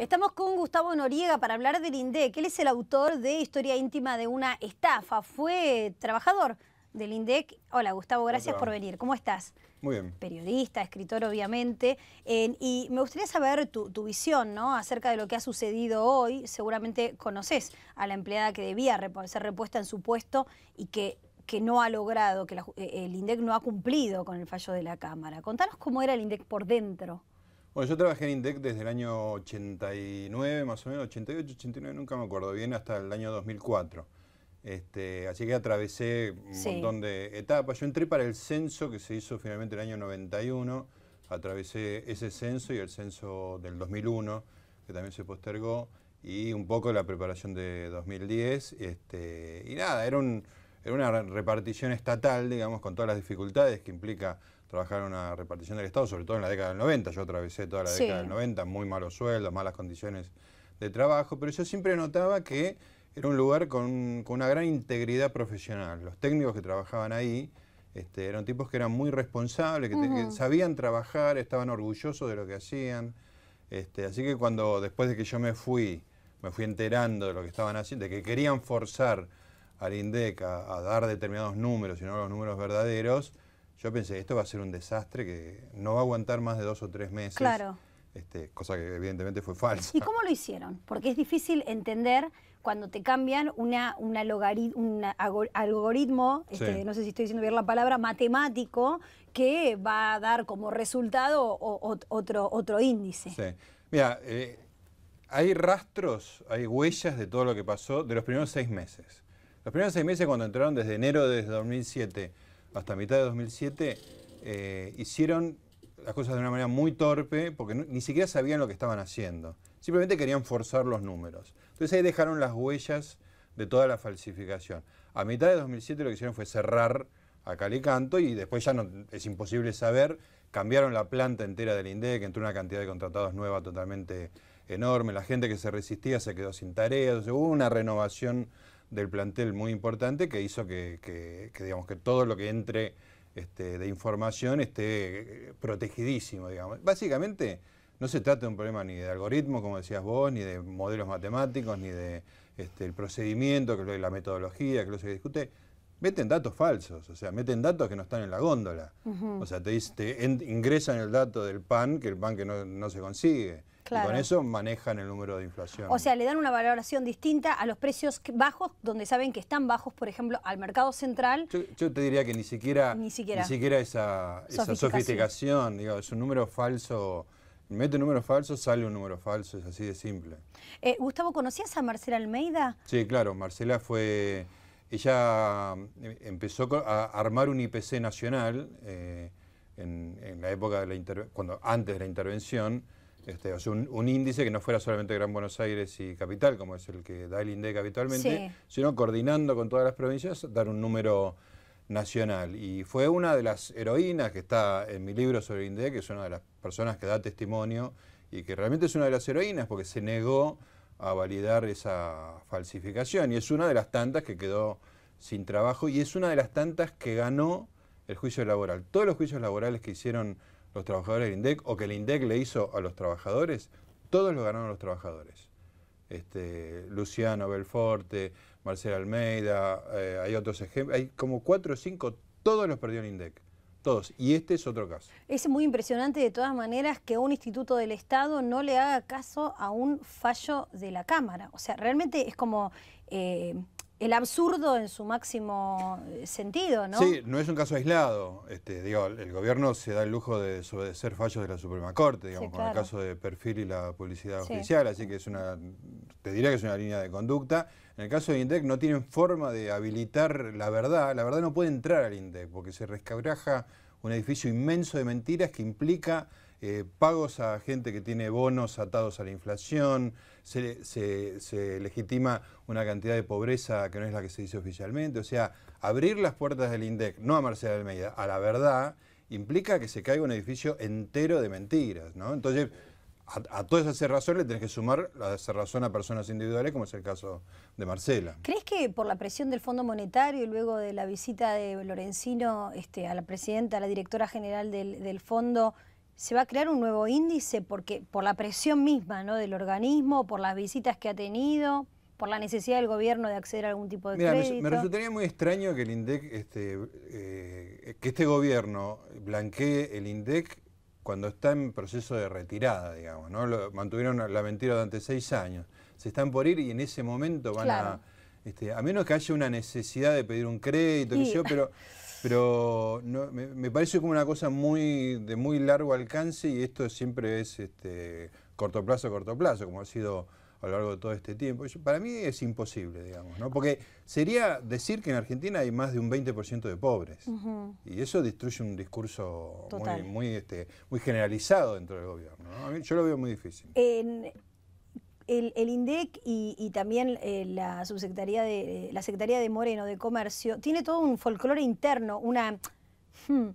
Estamos con Gustavo Noriega para hablar del INDEC. Él es el autor de Historia íntima de una estafa. Fue trabajador del INDEC. Hola Gustavo, gracias por venir. ¿Cómo estás? Muy bien. Periodista, escritor obviamente. y me gustaría saber tu, visión ¿no? acerca de lo que ha sucedido hoy. Seguramente conoces a la empleada que debía ser repuesta en su puesto y que que no ha logrado, que eh, el INDEC no ha cumplido con el fallo de la Cámara. Contanos cómo era el INDEC por dentro. Bueno, yo trabajé en INDEC desde el año 89, más o menos, 88, 89, nunca me acuerdo bien, hasta el año 2004. Este, así que atravesé un montón de etapas. Yo entré para el censo que se hizo finalmente en el año 91, atravesé ese censo y el censo del 2001, que también se postergó, y un poco la preparación de 2010. Este, y nada, era, un, era una repartición estatal, digamos, con todas las dificultades que implica trabajar en una repartición del Estado, sobre todo en la década del 90. Yo atravesé toda la década del 90, muy malos sueldos, malas condiciones de trabajo, pero yo siempre notaba que era un lugar con, una gran integridad profesional. Los técnicos que trabajaban ahí este, eran tipos que eran muy responsables, que, sabían trabajar, estaban orgullosos de lo que hacían. Este, así que cuando después de que yo me fui, me fui enterando de lo que estaban haciendo, de que querían forzar al INDEC a dar determinados números y no los números verdaderos, yo pensé, esto va a ser un desastre que no va a aguantar más de dos o tres meses. Claro. Este, cosa que evidentemente fue falsa. ¿Y cómo lo hicieron? Porque es difícil entender cuando te cambian una, un algoritmo, este, no sé si estoy diciendo bien la palabra, matemático, que va a dar como resultado otro, otro índice. Sí. Mira, eh, hay rastros, hay huellas de todo lo que pasó de los primeros seis meses. Los primeros seis meses cuando entraron desde enero de 2007 hasta mitad de 2007, eh, hicieron las cosas de una manera muy torpe porque ni siquiera sabían lo que estaban haciendo. Simplemente querían forzar los números. Entonces ahí dejaron las huellas de toda la falsificación. A mitad de 2007 lo que hicieron fue cerrar a Calicanto y después ya no, es imposible saber. Cambiaron la planta entera del INDEC, entró una cantidad de contratados nueva totalmente enorme. La gente que se resistía se quedó sin tareas. hubo una renovación del plantel muy importante que hizo que, digamos, que todo lo que entre este, de información esté eh, protegidísimo. Digamos. Básicamente no se trata de un problema ni de algoritmo, como decías vos, ni de modelos matemáticos, ni de este, el procedimiento, que la metodología, que lo se discute. Meten datos falsos, o sea, meten datos que no están en la góndola. O sea, te, te ingresan el dato del pan, que el pan que no, no se consigue. Y con eso manejan el número de inflación. O sea, le dan una valoración distinta a los precios bajos, donde saben que están bajos, por ejemplo, al mercado central. Yo, te diría que ni siquiera, ni siquiera, esa, sofisticación. digo, es un número falso. Mete un número falso, sale un número falso, es así de simple. Eh, Gustavo, ¿conocías a Marcela Almeida? Sí, claro, Marcela fue... Ella eh, empezó a armar un IPC nacional eh, en, la época de la intervención, cuando antes de la intervención, este, o sea, un, índice que no fuera solamente Gran Buenos Aires y Capital, como es el que da el INDEC habitualmente, sino coordinando con todas las provincias, dar un número nacional. Y fue una de las heroínas que está en mi libro sobre el INDEC, que es una de las personas que da testimonio y que realmente es una de las heroínas porque se negó a validar esa falsificación y es una de las tantas que quedó sin trabajo y es una de las tantas que ganó el juicio laboral. Todos los juicios laborales que hicieron los trabajadores del INDEC o que el INDEC le hizo a los trabajadores, todos lo ganaron los trabajadores. Este, Luciano Belforte, Marcela Almeida, eh, hay otros ejemplos, hay como cuatro o cinco, todos los perdió el INDEC. Todos. Y este es otro caso. Es muy impresionante de todas maneras que un instituto del Estado no le haga caso a un fallo de la Cámara. O sea, realmente es como eh, el absurdo en su máximo eh, sentido, ¿no? Sí, no es un caso aislado. Este, digo, el gobierno se da el lujo de desobedecer fallos de la Suprema Corte, digamos, con el caso de perfil y la publicidad oficial, así que es una, te diría que es una línea de conducta. En el caso de INDEC no tienen forma de habilitar la verdad, la verdad no puede entrar al INDEC porque se rescabraja un edificio inmenso de mentiras que implica eh, pagos a gente que tiene bonos atados a la inflación, se, legitima una cantidad de pobreza que no es la que se dice oficialmente. O sea, abrir las puertas del INDEC, no a Marcela Almeida, a la verdad, implica que se caiga un edificio entero de mentiras. ¿no? Entonces, a, todas esas cerrazones le tenés que sumar la cerrazón a personas individuales, como es el caso de Marcela. ¿Crees que por la presión del Fondo Monetario y luego de la visita de Lorenzino este, a la presidenta, a la directora general del fondo, se va a crear un nuevo índice porque por la presión misma ¿no? del organismo, por las visitas que ha tenido, por la necesidad del gobierno de acceder a algún tipo de crédito. Me, resultaría muy extraño que el INDEC, este, eh, que este gobierno blanquee el INDEC cuando está en proceso de retirada, digamos, ¿no? mantuvieron la mentira durante seis años. Se están por ir y en ese momento van a... Este, a menos que haya una necesidad de pedir un crédito, yo, pero pero no, me, parece como una cosa muy de muy largo alcance y esto siempre es este, corto plazo, corto plazo, como ha sido a lo largo de todo este tiempo. Para mí es imposible, digamos, ¿no? Porque sería decir que en Argentina hay más de un 20% de pobres. Y eso destruye un discurso muy, muy, este, muy generalizado dentro del gobierno. yo lo veo muy difícil el, INDEC y, también eh, la subsecretaría de la Secretaría de Moreno de Comercio tiene todo un folclore interno, una hmm,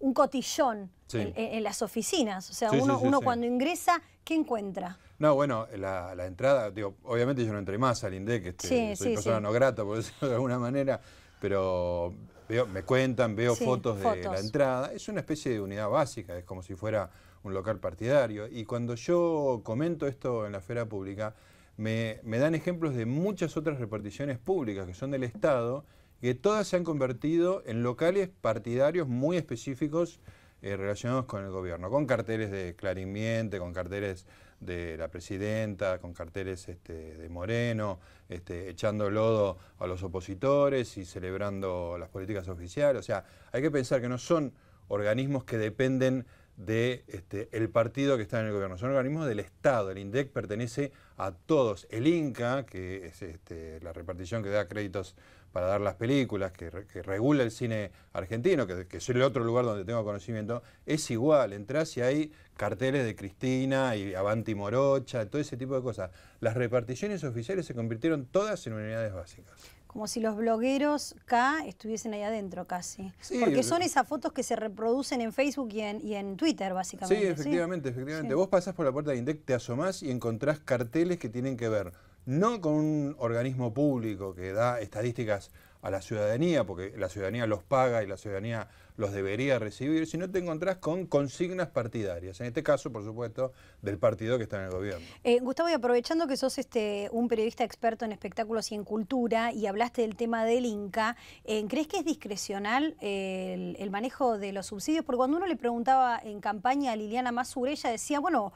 un cotillón en, las oficinas. O sea, uno, uno cuando ingresa, ¿qué encuentra? No, bueno, la, entrada, digo, obviamente yo no entré más al INDEC, este, soy persona no grata, por decirlo de alguna manera, pero veo, me cuentan, veo fotos de la entrada. Es una especie de unidad básica, es como si fuera un local partidario. Y cuando yo comento esto en la esfera pública, me, dan ejemplos de muchas otras reparticiones públicas que son del Estado, que todas se han convertido en locales partidarios muy específicos eh, relacionados con el gobierno, con carteles de Clarimiente, con carteles de la presidenta, con carteles este, de Moreno, este, echando lodo a los opositores y celebrando las políticas oficiales. O sea, hay que pensar que no son organismos que dependen de este, el partido que está en el gobierno. Son organismos del Estado. El INDEC pertenece a todos. El INCA, que es este, la repartición que da créditos para dar las películas, que, regula el cine argentino, que, es el otro lugar donde tengo conocimiento, es igual. Entrás y hay carteles de Cristina y Avanti Morocha, todo ese tipo de cosas. Las reparticiones oficiales se convirtieron todas en unidades básicas como si los blogueros K estuviesen ahí adentro casi. Porque son esas fotos que se reproducen en Facebook y en, Twitter, básicamente. Sí, efectivamente, efectivamente. Vos pasás por la puerta de INDEC, te asomás y encontrás carteles que tienen que ver no con un organismo público que da estadísticas a la ciudadanía, porque la ciudadanía los paga y la ciudadanía los debería recibir, sino te encontrás con consignas partidarias, en este caso, por supuesto, del partido que está en el gobierno. Eh, Gustavo, y aprovechando que sos este, un periodista experto en espectáculos y en cultura, y hablaste del tema del Inca, eh, ¿crees que es discrecional el, el, manejo de los subsidios? Porque cuando uno le preguntaba en campaña a Liliana Mazure, ella decía, bueno,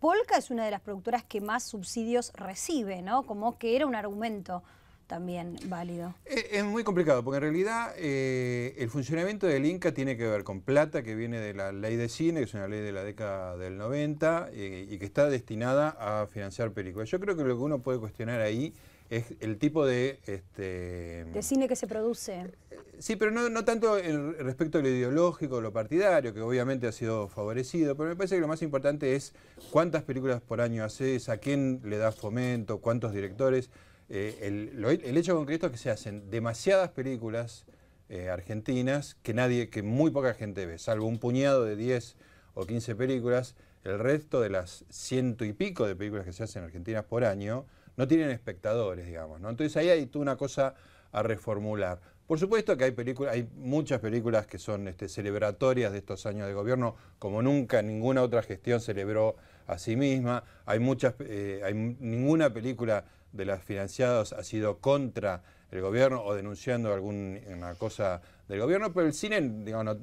Polka es una de las productoras que más subsidios recibe, ¿no? Como que era un argumento también válido. Es, muy complicado, porque en realidad eh, el funcionamiento del Inca tiene que ver con plata que viene de la ley de cine, que es una ley de la década del 90, y que está destinada a financiar películas. Yo creo que lo que uno puede cuestionar ahí es el tipo de... Este, de cine que se produce. Eh, sí, pero no, no tanto respecto a lo ideológico, lo partidario, que obviamente ha sido favorecido, pero me parece que lo más importante es cuántas películas por año haces, a quién le das fomento, cuántos directores. Eh, el, hecho concreto es que se hacen demasiadas películas eh, argentinas que nadie, que muy poca gente ve, salvo un puñado de 10 o 15 películas, el resto de las ciento y pico de películas que se hacen argentinas por año no tienen espectadores, digamos. ¿no? Entonces ahí hay tú una cosa a reformular. Por supuesto que hay películas, hay muchas películas que son este, celebratorias de estos años de gobierno, como nunca ninguna otra gestión celebró a sí misma. Hay muchas, eh, hay ninguna película de las financiadas ha sido contra el gobierno o denunciando alguna cosa del gobierno, pero el cine, digamos,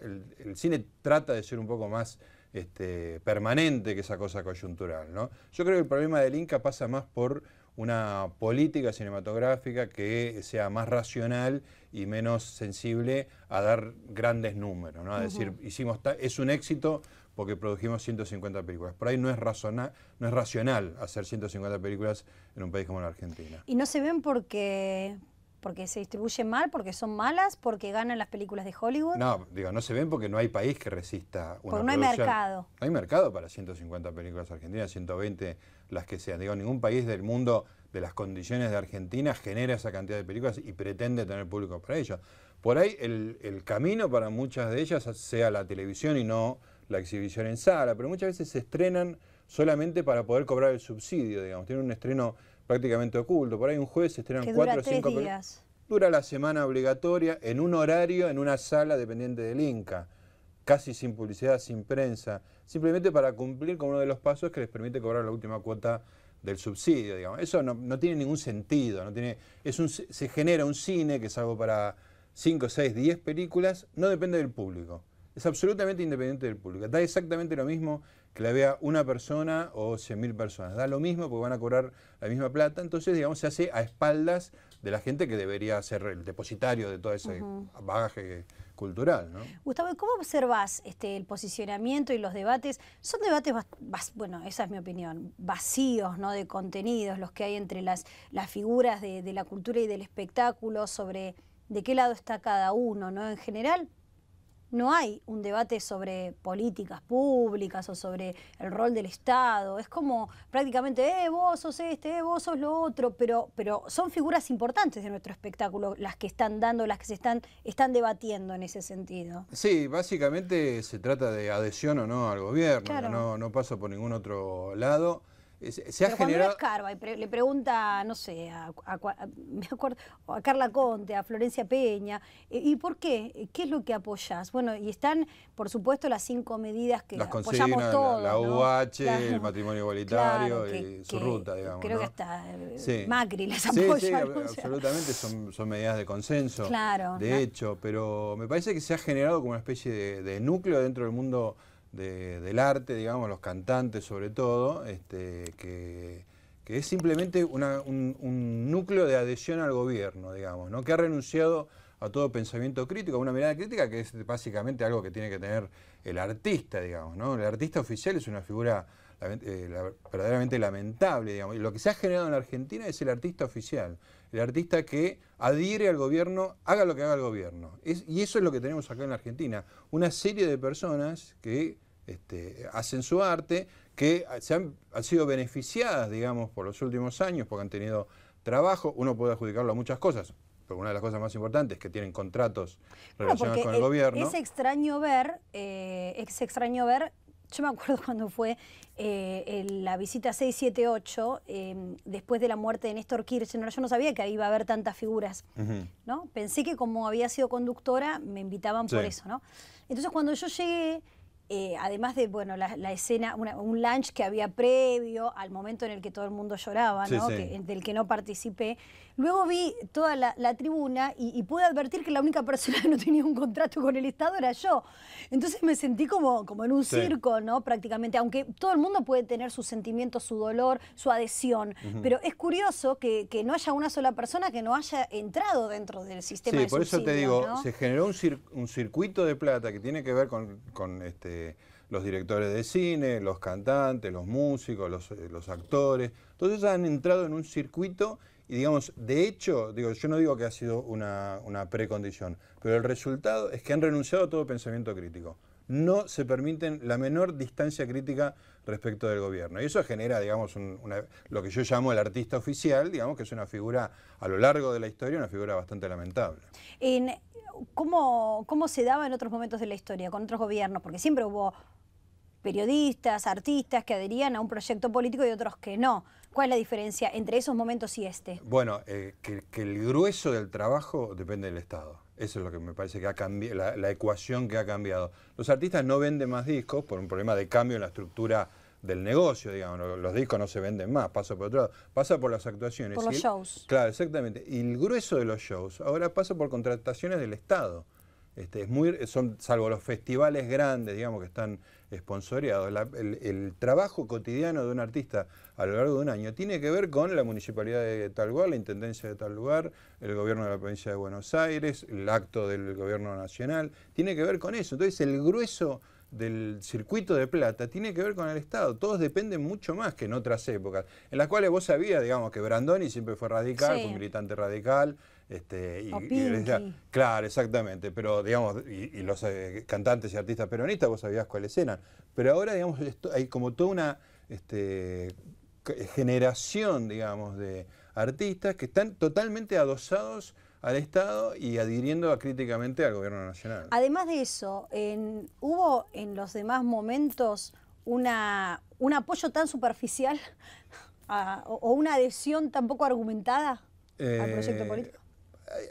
el, cine trata de ser un poco más este, permanente que esa cosa coyuntural. ¿no? Yo creo que el problema del Inca pasa más por una política cinematográfica que sea más racional y menos sensible a dar grandes números, ¿no? a decir, hicimos es un éxito porque produjimos 150 películas. Por ahí no es, razona, no es racional hacer 150 películas en un país como la Argentina. ¿Y no se ven porque, porque se distribuyen mal, porque son malas, porque ganan las películas de Hollywood? No, digo, no se ven porque no hay país que resista una Porque no hay mercado. No hay mercado para 150 películas argentinas, 120 las que sean. Digo, ningún país del mundo de las condiciones de Argentina genera esa cantidad de películas y pretende tener público para ello. Por ahí el, el camino para muchas de ellas sea la televisión y no la exhibición en sala, pero muchas veces se estrenan solamente para poder cobrar el subsidio, digamos. Tiene un estreno prácticamente oculto. Por ahí un jueves se estrenan cuatro o cinco días. Dura la semana obligatoria en un horario, en una sala dependiente del Inca. casi sin publicidad, sin prensa, simplemente para cumplir con uno de los pasos que les permite cobrar la última cuota del subsidio, digamos. Eso no, tiene ningún sentido, no tiene, es un, se genera un cine que es algo para 5, 6, 10 películas, no depende del público. Es absolutamente independiente del público. Da exactamente lo mismo que la vea una persona o 100.000 personas. Da lo mismo porque van a cobrar la misma plata. Entonces, digamos, se hace a espaldas de la gente que debería ser el depositario de todo ese bagaje cultural. ¿no? Gustavo, ¿cómo observas este, el posicionamiento y los debates? Son debates, bueno, esa es mi opinión, vacíos ¿no? de contenidos, los que hay entre las, las figuras de, de la cultura y del espectáculo sobre de qué lado está cada uno, ¿no? En general, no hay un debate sobre políticas públicas o sobre el rol del Estado. Es como prácticamente, eh, vos sos este, eh, vos sos lo otro, pero, pero son figuras importantes de nuestro espectáculo las que están dando, las que se están, están debatiendo en ese sentido. Sí, básicamente se trata de adhesión o no al gobierno, no, no pasa por ningún otro lado. Se ha generado... le pregunta, no sé, a, a Carla Conte, a Florencia Peña, ¿y por qué? ¿Qué es lo que apoyas? Bueno, y están, por supuesto, las cinco medidas que apoyamos todos. La, UH, el matrimonio igualitario y su ruta, digamos. Creo que hasta eh, Macri las apoya. Sí, absolutamente, son, son, medidas de consenso, claro, de hecho, pero me parece que se ha generado como una especie de, de núcleo dentro del mundo del arte, digamos, los cantantes sobre todo, este, que, es simplemente un, núcleo de adhesión al gobierno, digamos, ¿no? que ha renunciado a todo pensamiento crítico, a una mirada crítica que es básicamente algo que tiene que tener el artista, digamos. ¿no? El artista oficial es una figura eh, verdaderamente lamentable, digamos. Y lo que se ha generado en la Argentina es el artista oficial, el artista que adhiere al gobierno, haga lo que haga el gobierno. y eso es lo que tenemos acá en la Argentina, una serie de personas que este, hacen su arte, que se han, sido beneficiadas, digamos, por los últimos años, porque han tenido trabajo, uno puede adjudicarlo a muchas cosas, pero una de las cosas más importantes es que tienen contratos relacionados con el, gobierno. Es extraño ver, eh, es extraño ver yo me acuerdo cuando fue eh, la visita 678, eh, después de la muerte de Néstor Kirchner, yo no sabía que ahí iba a haber tantas figuras, ¿no? Pensé que como había sido conductora, me invitaban por eso, ¿no? Entonces cuando yo llegué, eh, además de bueno la, escena, un lunch que había previo al momento en el que todo el mundo lloraba, del que no participé. Luego vi toda la, tribuna y, pude advertir que la única persona que no tenía un contrato con el Estado era yo. Entonces me sentí como, como en un circo, ¿no? Prácticamente, aunque todo el mundo puede tener sus sentimientos, su dolor, su adhesión. Pero es curioso que, no haya una sola persona que no haya entrado dentro del sistema sí, por eso te digo, se generó un, un circuito de plata que tiene que ver con, con este los directores de cine, los cantantes, los músicos, los, eh, los, actores, ellos han entrado en un circuito y digamos, de hecho, digo, yo no digo que ha sido una, una precondición, pero el resultado es que han renunciado a todo pensamiento crítico. No se permiten la menor distancia crítica respecto del gobierno. Y eso genera, digamos, lo que yo llamo el artista oficial, digamos, que es una figura a lo largo de la historia, una figura bastante lamentable. En, ¿cómo, ¿Cómo se daba en otros momentos de la historia, con otros gobiernos? Porque siempre hubo periodistas, artistas que adherían a un proyecto político y otros que no. ¿Cuál es la diferencia entre esos momentos y este? Bueno, eh, que, el grueso del trabajo depende del Estado. Eso es lo que me parece que ha cambiado, la, ecuación que ha cambiado. Los artistas no venden más discos por un problema de cambio en la estructura del negocio, digamos. Los discos no se venden más, pasa por otro lado. Pasa por las actuaciones. Por los shows. Claro, exactamente. Y el grueso de los shows ahora pasa por contrataciones del Estado. Este, es muy, son, salvo los festivales grandes, digamos, que están esponsoreados, el, trabajo cotidiano de un artista a lo largo de un año tiene que ver con la municipalidad de tal lugar, la intendencia de tal lugar, el gobierno de la provincia de Buenos Aires, el acto del gobierno nacional, tiene que ver con eso. Entonces el grueso del circuito de plata tiene que ver con el Estado. Todos dependen mucho más que en otras épocas, en las cuales vos sabías, digamos, que Brandoni siempre fue radical, fue un militante radical, este, y, claro, exactamente, pero digamos, y, los eh, cantantes y artistas peronistas vos sabías cuáles eran. Pero ahora, digamos, hay como toda una este, generación, digamos, de artistas que están totalmente adosados al Estado y adhiriendo críticamente al gobierno nacional. Además de eso, ¿hubo en los demás momentos una, un apoyo tan superficial o, una adhesión tan poco argumentada al proyecto eh, político?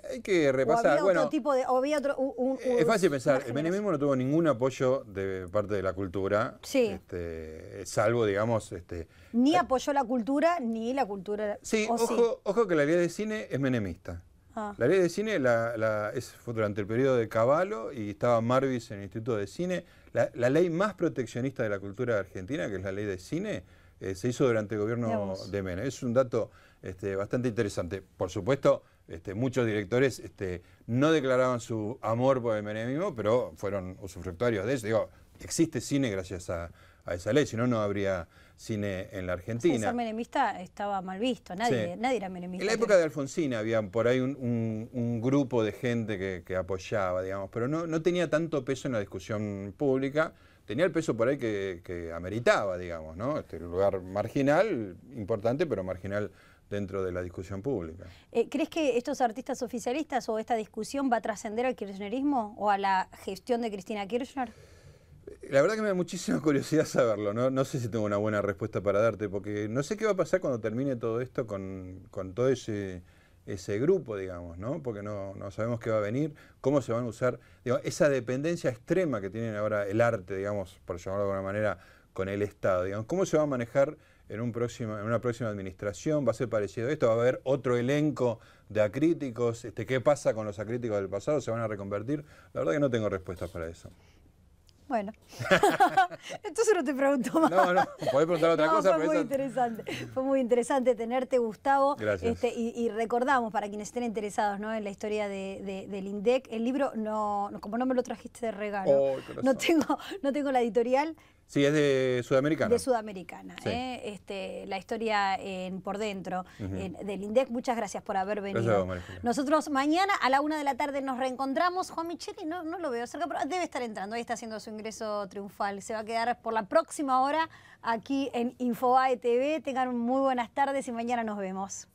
Hay, que repasar. O había bueno, otro tipo de. O había otro, es fácil pensar. El menemismo no tuvo ningún apoyo de parte de la cultura. Sí. Este, salvo, digamos. Este, ni eh, apoyó la cultura, ni la cultura. Sí, ojo, ojo que la ley de cine es menemista. Ah. La ley de cine la, es, fue durante el periodo de Caballo y estaba Marvis en el Instituto de Cine. La, ley más proteccionista de la cultura argentina, que es la ley de cine, eh, se hizo durante el gobierno de Menem. Es un dato este, bastante interesante. Por supuesto, este, muchos directores este, no declaraban su amor por el menemismo, pero fueron usufructuarios de eso. Digo, existe cine gracias a, esa ley, si no, no habría cine en la Argentina. ser menemista estaba mal visto, nadie, nadie era menemista. En la época de Alfonsín había por ahí un, grupo de gente que, apoyaba, digamos, pero no, no tenía tanto peso en la discusión pública tenía el peso por ahí que, ameritaba, digamos, ¿no? Este lugar marginal, importante, pero marginal dentro de la discusión pública. Eh, ¿Crees que estos artistas oficialistas o esta discusión va a trascender al kirchnerismo o a la gestión de Cristina Kirchner? La verdad que me da muchísima curiosidad saberlo, ¿no? no sé si tengo una buena respuesta para darte, porque no sé qué va a pasar cuando termine todo esto con, con todo ese ese grupo, digamos, ¿no? Porque no, sabemos qué va a venir, cómo se van a usar, esa dependencia extrema que tienen ahora el arte, digamos, por llamarlo de alguna manera, con el Estado, digamos, cómo se va a manejar en, un próximo, en una próxima administración, va a ser parecido a esto, va a haber otro elenco de acríticos, este, qué pasa con los acríticos del pasado, se van a reconvertir, la verdad que no tengo respuestas para eso. Bueno, entonces no te pregunto más. No, no, podés preguntar otra cosa. Fue muy interesante, fue muy interesante tenerte, Gustavo. Gracias. Este, y, recordamos, para quienes estén interesados ¿no? en la historia de, del INDEC, el libro, no, como no me lo trajiste de regalo, oh, no, tengo, no tengo la editorial, Sí, es de Sudamericana. De Sudamericana, ¿eh? este, la historia en, por dentro del INDEC. Muchas gracias por haber venido. Nosotros mañana a la una de la tarde nos reencontramos. Juan Micheli no, no lo veo cerca, pero debe estar entrando. Ahí está haciendo su ingreso triunfal. Se va a quedar por la próxima hora aquí en Infobae TV. Tengan muy buenas tardes y mañana nos vemos.